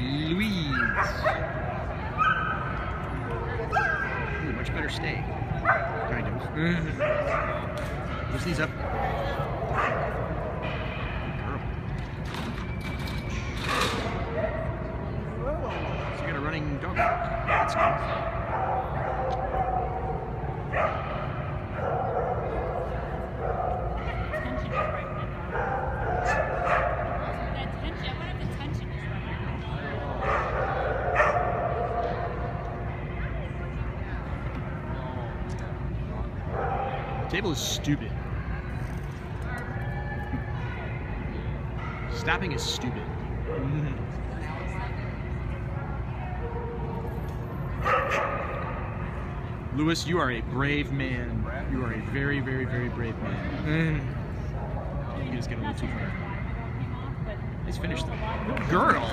Louise. Ooh, much better stay. Kind of. Mm-hmm. Push these up. So you got a running dog. That's nice. Table is stupid. Stopping is stupid. Lewis, you are a brave man. You are a very, very, very brave man. You just get a little too far. Nice finish girl.